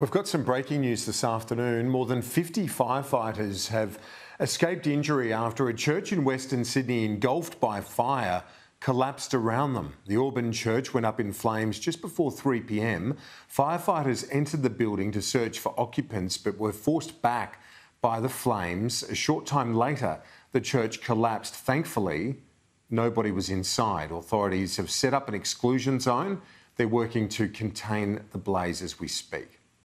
We've got some breaking news this afternoon. More than 50 firefighters have escaped injury after a church in Western Sydney, engulfed by fire, collapsed around them. The Auburn church went up in flames just before 3 pm. Firefighters entered the building to search for occupants but were forced back by the flames. A short time later, the church collapsed. Thankfully, nobody was inside. Authorities have set up an exclusion zone. They're working to contain the blaze as we speak.